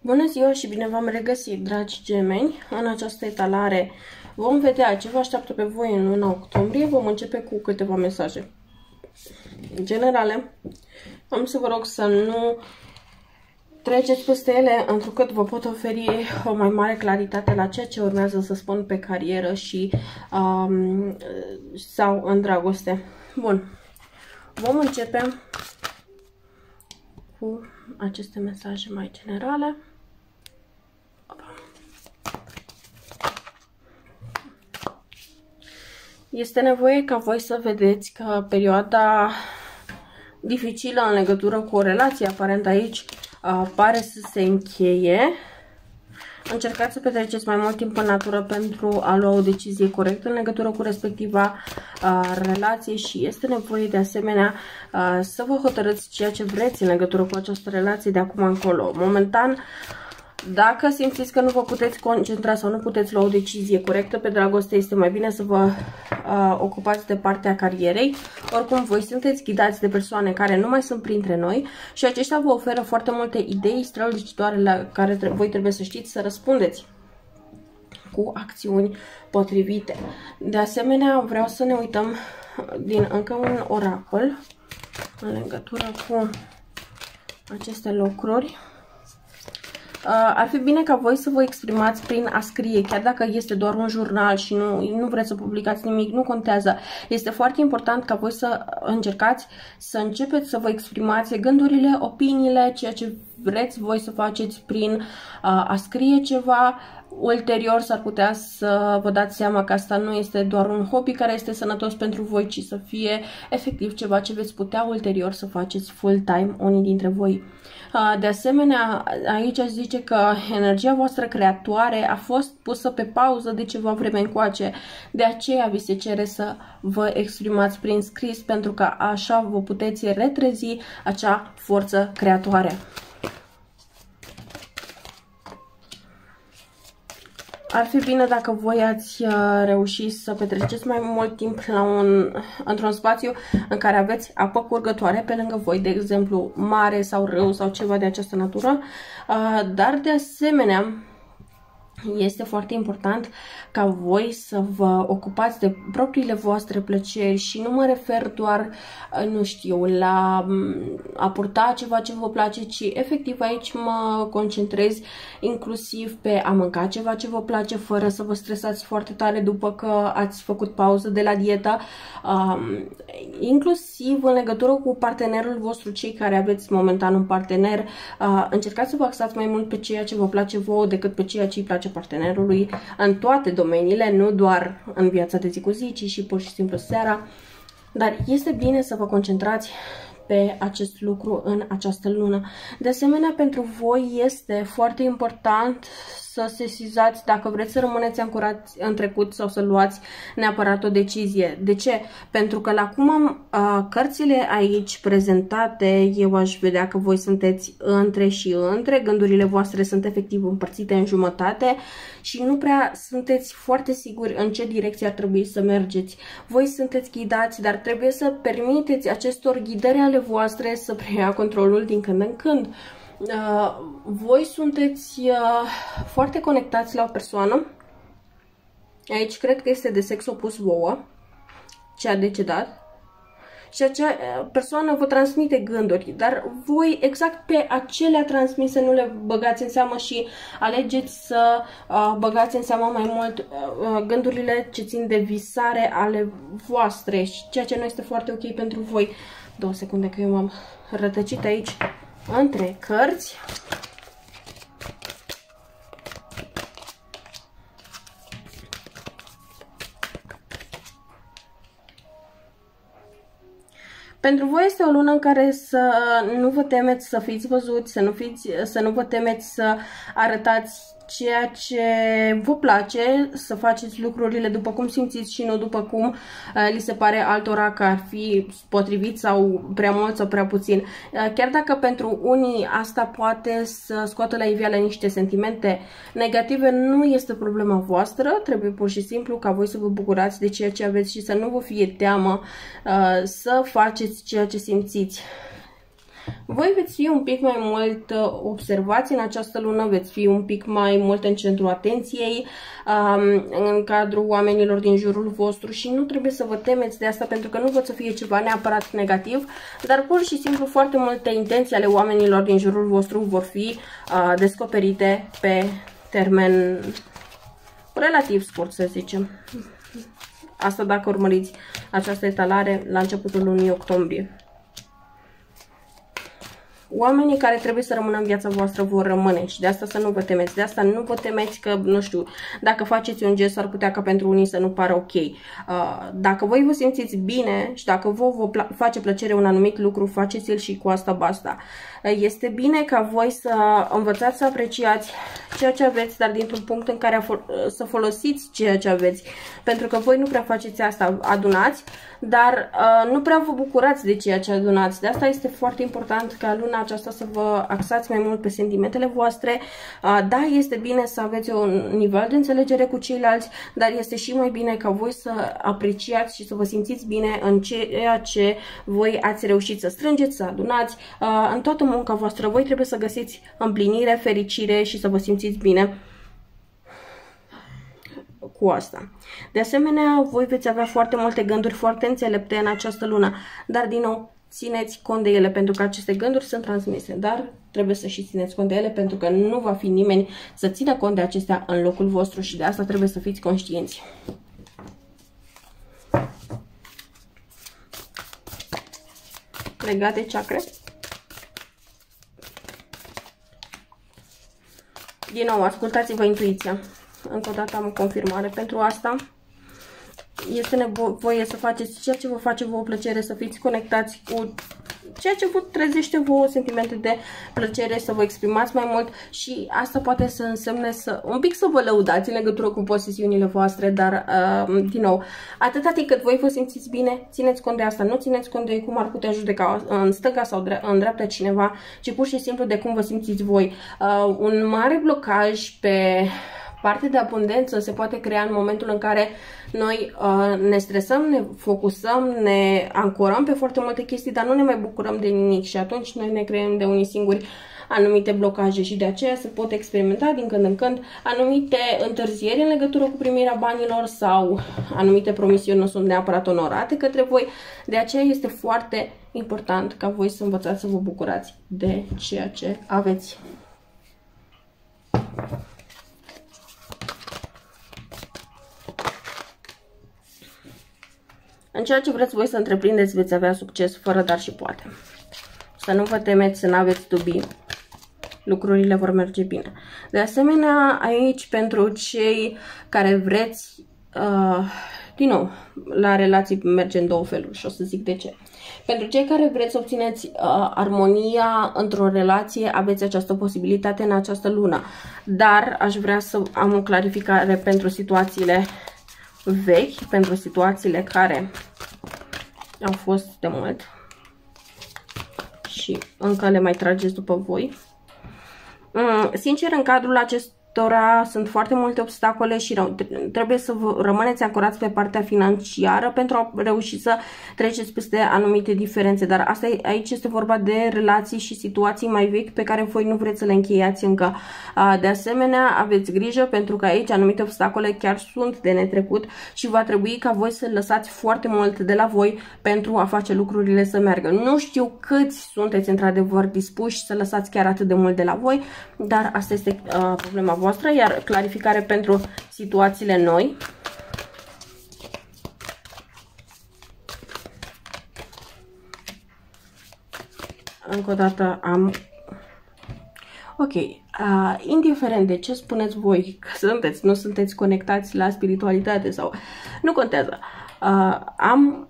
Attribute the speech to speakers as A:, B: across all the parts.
A: Bună ziua și bine v-am regăsit, dragi gemeni! În această etalare vom vedea ce vă așteaptă pe voi în luna octombrie. Vom începe cu câteva mesaje generale. Am să vă rog să nu treceți peste ele, întrucât vă pot oferi o mai mare claritate la ceea ce urmează să spun pe carieră și um, sau în dragoste. Bun, vom începe cu aceste mesaje mai generale. Este nevoie ca voi să vedeți că perioada dificilă în legătură cu o relație aparent aici pare să se încheie. Încercați să petreceți mai mult timp în natură pentru a lua o decizie corectă în legătură cu respectiva uh, relație și este nevoie de asemenea uh, să vă hotărâți ceea ce vreți în legătură cu această relație de acum încolo. Momentan dacă simțiți că nu vă puteți concentra sau nu puteți lua o decizie corectă pe dragoste, este mai bine să vă uh, ocupați de partea carierei. Oricum, voi sunteți ghidați de persoane care nu mai sunt printre noi și aceștia vă oferă foarte multe idei strălucitoare la care tre voi trebuie să știți să răspundeți cu acțiuni potrivite. De asemenea, vreau să ne uităm din încă un oracol în legătură cu aceste lucruri. Uh, ar fi bine ca voi să vă exprimați prin a scrie, chiar dacă este doar un jurnal și nu, nu vreți să publicați nimic, nu contează. Este foarte important ca voi să încercați să începeți să vă exprimați gândurile, opiniile, ceea ce vreți voi să faceți prin uh, a scrie ceva, ulterior s-ar putea să vă dați seama că asta nu este doar un hobby care este sănătos pentru voi, ci să fie efectiv ceva ce veți putea ulterior să faceți full-time unii dintre voi. De asemenea, aici aș zice că energia voastră creatoare a fost pusă pe pauză de ceva vreme încoace. De aceea vi se cere să vă exprimați prin scris, pentru că așa vă puteți retrezi acea forță creatoare. Ar fi bine dacă voi ați uh, reușit să petreceți mai mult timp la un, într-un spațiu în care aveți apă curgătoare pe lângă voi, de exemplu mare sau râu sau ceva de această natură, uh, dar de asemenea este foarte important ca voi să vă ocupați de propriile voastre plăceri și nu mă refer doar, nu știu, la a purta ceva ce vă place, ci efectiv aici mă concentrez inclusiv pe a mânca ceva ce vă place fără să vă stresați foarte tare după că ați făcut pauză de la dieta, um, inclusiv în legătură cu partenerul vostru, cei care aveți momentan un partener, uh, încercați să vă axați mai mult pe ceea ce vă place vouă decât pe ceea ce îi place place partenerului în toate domeniile, nu doar în viața de zi cu zi, ci și pur și simplu seara. Dar este bine să vă concentrați pe acest lucru în această lună. De asemenea, pentru voi este foarte important să sesizați dacă vreți să rămâneți ancorați în trecut sau să luați neapărat o decizie. De ce? Pentru că la cum am a, cărțile aici prezentate, eu aș vedea că voi sunteți între și între, gândurile voastre sunt efectiv împărțite în jumătate și nu prea sunteți foarte siguri în ce direcție ar trebui să mergeți. Voi sunteți ghidați, dar trebuie să permiteți acestor ghidări ale voastre să preia controlul din când în când. Uh, voi sunteți uh, foarte conectați la o persoană. Aici cred că este de sex opus vouă, ce a decedat. Și acea uh, persoană vă transmite gânduri, dar voi exact pe acelea transmise nu le băgați în seamă și alegeți să uh, băgați în seamă mai mult uh, gândurile ce țin de visare ale voastre, ceea ce nu este foarte ok pentru voi. Două secunde că eu m-am rătăcit aici între cărți. Pentru voi este o lună în care să nu vă temeți să fiți văzuți, să nu, fiți, să nu vă temeți să arătați ceea ce vă place, să faceți lucrurile după cum simțiți și nu după cum uh, li se pare altora că ar fi potrivit sau prea mult sau prea puțin. Uh, chiar dacă pentru unii asta poate să scoată la iveală niște sentimente negative, nu este problema voastră, trebuie pur și simplu ca voi să vă bucurați de ceea ce aveți și să nu vă fie teamă uh, să faceți ceea ce simțiți. Voi veți fi un pic mai mult uh, observați în această lună, veți fi un pic mai mult în centrul atenției, um, în cadrul oamenilor din jurul vostru și nu trebuie să vă temeți de asta pentru că nu vă să fie ceva neapărat negativ, dar pur și simplu foarte multe intenții ale oamenilor din jurul vostru vor fi uh, descoperite pe termen relativ scurt, să zicem. Asta dacă urmăriți această etalare la începutul lunii octombrie. Oamenii care trebuie să rămână în viața voastră vor rămâne și de asta să nu vă temeți. De asta nu vă temeți că, nu știu, dacă faceți un gest ar putea ca pentru unii să nu pară ok. Uh, dacă voi vă simțiți bine și dacă vă, vă face plăcere un anumit lucru, faceți-l și cu asta basta. Este bine ca voi să învățați să apreciați ceea ce aveți, dar dintr-un punct în care să folosiți ceea ce aveți. Pentru că voi nu prea faceți asta, adunați, dar uh, nu prea vă bucurați de ceea ce adunați. De asta este foarte important ca luna aceasta să vă axați mai mult pe sentimentele voastre. Uh, da, este bine să aveți un nivel de înțelegere cu ceilalți, dar este și mai bine ca voi să apreciați și să vă simțiți bine în ceea ce voi ați reușit să strângeți, să adunați, uh, în toată munca voastră. Voi trebuie să găsiți împlinire, fericire și să vă simțiți bine cu asta. De asemenea, voi veți avea foarte multe gânduri foarte înțelepte în această lună, dar din nou, țineți cont de ele pentru că aceste gânduri sunt transmise, dar trebuie să și țineți cont de ele pentru că nu va fi nimeni să țină cont de acestea în locul vostru și de asta trebuie să fiți conștienți. Legate chakre. Din nou, ascultați-vă intuiția. Încă o dată am o confirmare pentru asta. Este nevoie să faceți ceea ce vă face vouă plăcere, să fiți conectați cu ceea ce vă trezește vouă sentimente de plăcere, să vă exprimați mai mult și asta poate să însemne să un pic să vă lăudați în legătură cu posesiunile voastre, dar uh, din nou, atâta timp cât voi vă simțiți bine, țineți cont de asta, nu țineți cont de cum ar putea judeca în stânga sau în dreapta cineva, ci pur și simplu de cum vă simțiți voi. Uh, un mare blocaj pe parte de abundență se poate crea în momentul în care noi uh, ne stresăm, ne focusăm, ne ancorăm pe foarte multe chestii, dar nu ne mai bucurăm de nimic și atunci noi ne creăm de unii singuri anumite blocaje și de aceea se pot experimenta din când în când anumite întârzieri în legătură cu primirea banilor sau anumite promisiuni nu sunt neapărat onorate către voi. De aceea este foarte important ca voi să învățați să vă bucurați de ceea ce aveți. În ceea ce vreți voi să întreprindeți, veți avea succes fără dar și poate. Să nu vă temeți, să nu aveți dubii. Lucrurile vor merge bine. De asemenea, aici, pentru cei care vreți, uh, din nou, la relații merge în două feluri și o să zic de ce. Pentru cei care vreți să obțineți uh, armonia într-o relație, aveți această posibilitate în această lună. Dar aș vrea să am o clarificare pentru situațiile vechi pentru situațiile care au fost de mult și încă le mai trageți după voi. Mm, sincer, în cadrul acest cărora sunt foarte multe obstacole și trebuie să vă rămâneți ancorați pe partea financiară pentru a reuși să treceți peste anumite diferențe. Dar asta aici este vorba de relații și situații mai vechi pe care voi nu vreți să le încheiați încă. De asemenea, aveți grijă pentru că aici anumite obstacole chiar sunt de netrecut și va trebui ca voi să lăsați foarte mult de la voi pentru a face lucrurile să meargă. Nu știu câți sunteți într-adevăr dispuși să lăsați chiar atât de mult de la voi, dar asta este uh, problema voastră voastră, iar clarificare pentru situațiile noi. Încă o dată am... Ok, uh, indiferent de ce spuneți voi că sunteți, nu sunteți conectați la spiritualitate sau... Nu contează. Uh, am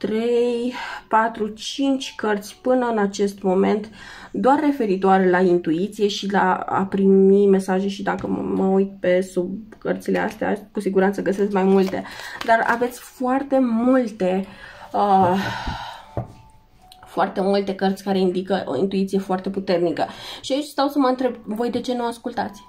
A: 3, 4, 5 cărți până în acest moment doar referitoare la intuiție și la a primi mesaje și dacă mă, mă uit pe sub cărțile astea, cu siguranță găsesc mai multe. Dar aveți foarte multe uh, foarte multe cărți care indică o intuiție foarte puternică. Și aici stau să mă întreb, voi de ce nu ascultați?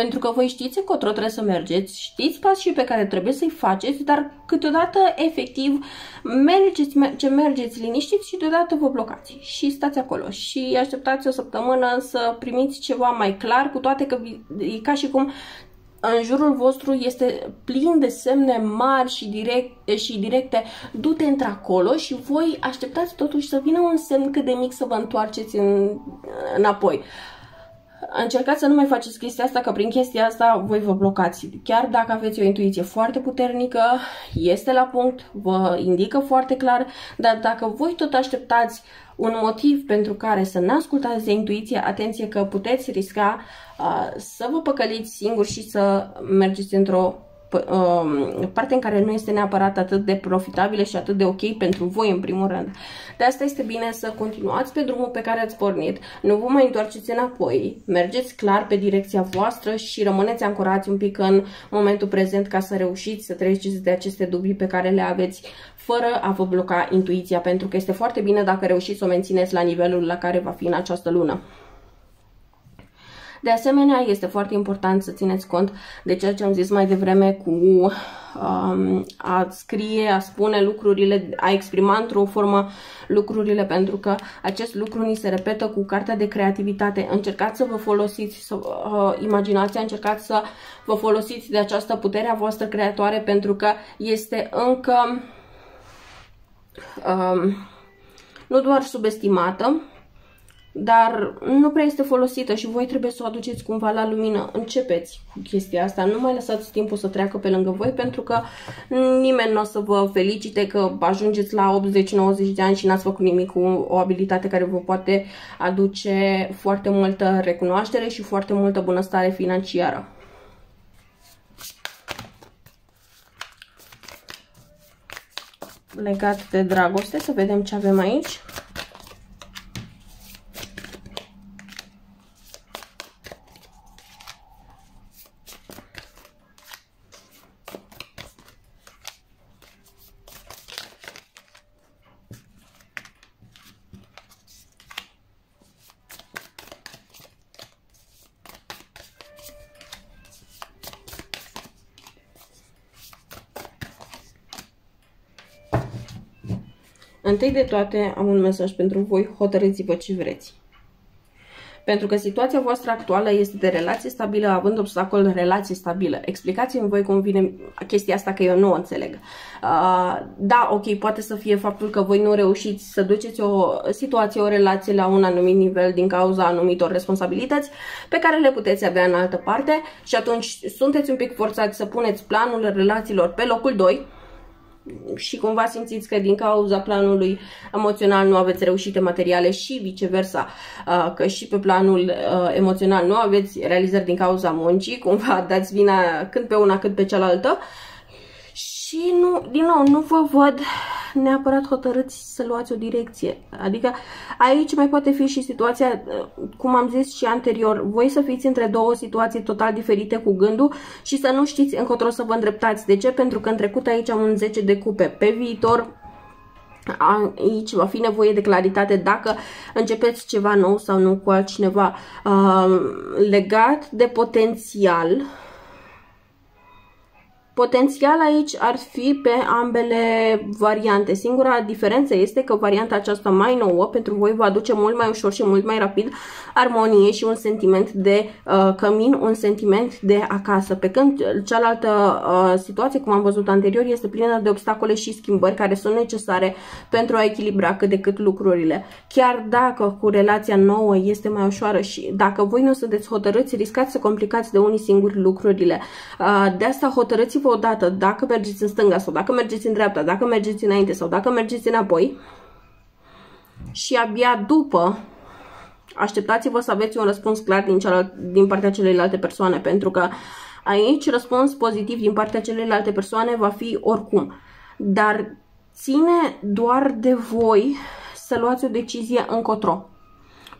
A: Pentru că voi știți încotro trebuie să mergeți, știți pașii pe care trebuie să-i faceți, dar câteodată, efectiv, mergeți ce mergeți liniștiți și deodată vă blocați și stați acolo și așteptați o săptămână să primiți ceva mai clar, cu toate că e ca și cum în jurul vostru este plin de semne mari și, direct, și directe, du-te într-acolo și voi așteptați totuși să vină un semn cât de mic să vă întoarceți în, înapoi. Încercați să nu mai faceți chestia asta, că prin chestia asta voi vă blocați. Chiar dacă aveți o intuiție foarte puternică, este la punct, vă indică foarte clar, dar dacă voi tot așteptați un motiv pentru care să nu ascultați de intuiție, atenție că puteți risca uh, să vă păcăliți singuri și să mergeți într-o um, parte în care nu este neapărat atât de profitabilă și atât de ok pentru voi în primul rând. De asta este bine să continuați pe drumul pe care ați pornit, nu vă mai întoarceți înapoi, mergeți clar pe direcția voastră și rămâneți ancorați un pic în momentul prezent ca să reușiți să treceți de aceste dubii pe care le aveți fără a vă bloca intuiția, pentru că este foarte bine dacă reușiți să o mențineți la nivelul la care va fi în această lună. De asemenea, este foarte important să țineți cont de ceea ce am zis mai devreme cu um, a scrie, a spune lucrurile, a exprima într-o formă lucrurile, pentru că acest lucru ni se repetă cu cartea de creativitate. Încercați să vă folosiți să, uh, imaginația, încercați să vă folosiți de această putere a voastră creatoare, pentru că este încă um, nu doar subestimată, dar nu prea este folosită și voi trebuie să o aduceți cumva la lumină. Începeți cu chestia asta, nu mai lăsați timpul să treacă pe lângă voi pentru că nimeni nu o să vă felicite că ajungeți la 80-90 de ani și n-ați făcut nimic cu o abilitate care vă poate aduce foarte multă recunoaștere și foarte multă bunăstare financiară. Legat de dragoste, să vedem ce avem aici. Întâi de toate am un mesaj pentru voi, hotărâți-vă ce vreți. Pentru că situația voastră actuală este de relație stabilă, având obstacol relație stabilă. Explicați-mi voi cum vine chestia asta, că eu nu o înțeleg. Uh, da, ok, poate să fie faptul că voi nu reușiți să duceți o situație, o relație la un anumit nivel din cauza anumitor responsabilități pe care le puteți avea în altă parte și atunci sunteți un pic forțați să puneți planul relațiilor pe locul 2, și cumva simțiți că din cauza planului emoțional nu aveți reușite materiale și viceversa, uh, că și pe planul uh, emoțional nu aveți realizări din cauza muncii, cumva dați vina când pe una, cât pe cealaltă. Și nu, din nou, nu vă văd neapărat hotărâți să luați o direcție. Adică aici mai poate fi și situația, cum am zis și anterior, voi să fiți între două situații total diferite cu gândul și să nu știți încotro să vă îndreptați. De ce? Pentru că în trecut aici am un 10 de cupe. Pe viitor aici va fi nevoie de claritate dacă începeți ceva nou sau nu cu altcineva uh, legat de potențial Potențial aici ar fi pe ambele variante. Singura diferență este că varianta aceasta mai nouă pentru voi va aduce mult mai ușor și mult mai rapid armonie și un sentiment de uh, cămin, un sentiment de acasă. Pe când cealaltă uh, situație, cum am văzut anterior, este plină de obstacole și schimbări care sunt necesare pentru a echilibra cât de cât lucrurile. Chiar dacă cu relația nouă este mai ușoară și dacă voi nu sunteți hotărâți, riscați să complicați de unii singuri lucrurile. Uh, de asta hotărâți vă odată dacă mergeți în stânga sau dacă mergeți în dreapta, dacă mergeți înainte sau dacă mergeți înapoi și abia după așteptați-vă să aveți un răspuns clar din, cealalt, din partea celeilalte persoane pentru că aici răspuns pozitiv din partea celeilalte persoane va fi oricum. Dar ține doar de voi să luați o decizie încotro.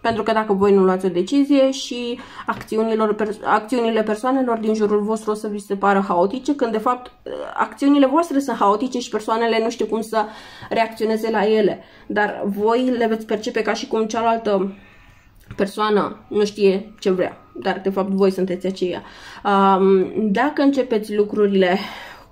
A: Pentru că dacă voi nu luați o decizie și acțiunilor, acțiunile persoanelor din jurul vostru o să vi se pară haotice, când de fapt acțiunile voastre sunt haotice și persoanele nu știu cum să reacționeze la ele. Dar voi le veți percepe ca și cum cealaltă persoana nu știe ce vrea, dar de fapt voi sunteți aceia. Um, dacă începeți lucrurile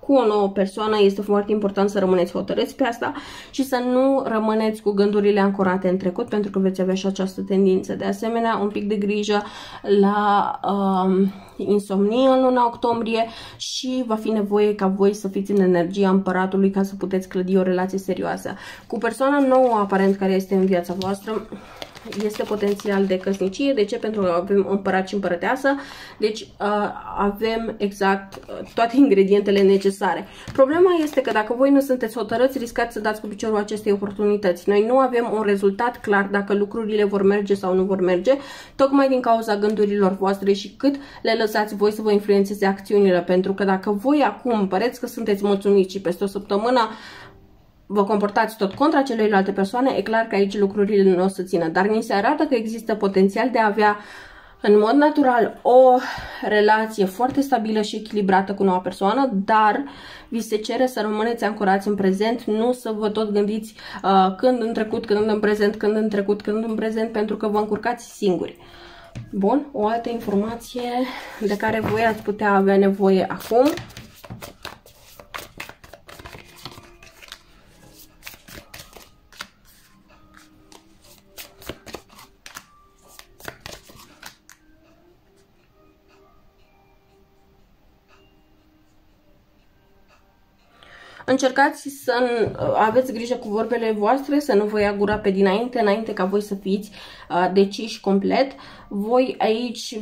A: cu o nouă persoană, este foarte important să rămâneți hotărâți pe asta și să nu rămâneți cu gândurile ancorate în trecut, pentru că veți avea și această tendință. De asemenea, un pic de grijă la um, insomnie în luna octombrie și va fi nevoie ca voi să fiți în energia împăratului ca să puteți clădi o relație serioasă. Cu persoana nouă, aparent, care este în viața voastră, este potențial de căsnicie. De ce? Pentru că avem împărat și împărăteasă. Deci uh, avem exact uh, toate ingredientele necesare. Problema este că dacă voi nu sunteți hotărâți, riscați să dați cu piciorul acestei oportunități. Noi nu avem un rezultat clar dacă lucrurile vor merge sau nu vor merge, tocmai din cauza gândurilor voastre și cât le lăsați voi să vă influențeze acțiunile. Pentru că dacă voi acum păreți că sunteți mulțumiți și peste o săptămână vă comportați tot contra celelalte persoane, e clar că aici lucrurile nu o să țină. Dar ni se arată că există potențial de a avea în mod natural o relație foarte stabilă și echilibrată cu noua persoană, dar vi se cere să rămâneți ancorați în prezent, nu să vă tot gândiți uh, când în trecut, când în prezent, când în trecut, când în prezent, pentru că vă încurcați singuri. Bun, o altă informație de care voi ați putea avea nevoie acum Încercați să aveți grijă cu vorbele voastre, să nu vă ia gura pe dinainte, înainte ca voi să fiți uh, deciși complet. Voi aici,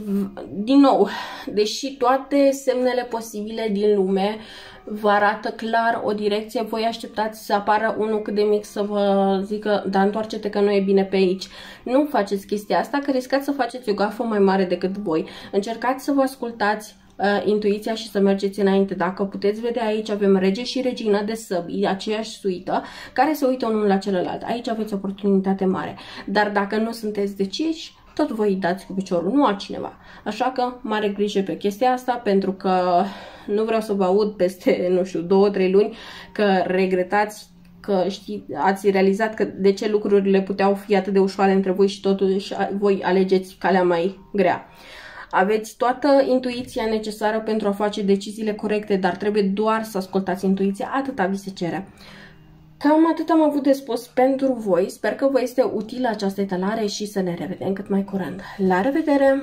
A: din nou, deși toate semnele posibile din lume vă arată clar o direcție, voi așteptați să apară unul cât de mic să vă zică, da, întoarce-te că nu e bine pe aici. Nu faceți chestia asta, că riscați să faceți o gafă mai mare decât voi. Încercați să vă ascultați uh, intuiția și să mergeți înainte. Dacă puteți vedea aici avem rege și regină de săbi, aceeași suită, care se uită unul la celălalt. Aici aveți oportunitate mare. Dar dacă nu sunteți deciși, tot voi dați cu piciorul, nu altcineva. Așa că mare grijă pe chestia asta, pentru că nu vreau să vă aud peste, nu știu, două, trei luni că regretați că știi, ați realizat că de ce lucrurile puteau fi atât de ușoare între voi și totuși voi alegeți calea mai grea. Aveți toată intuiția necesară pentru a face deciziile corecte, dar trebuie doar să ascultați intuiția, atâta vi se cere. Cam atât am avut de spus pentru voi. Sper că vă este utilă această etalare și să ne revedem cât mai curând. La revedere!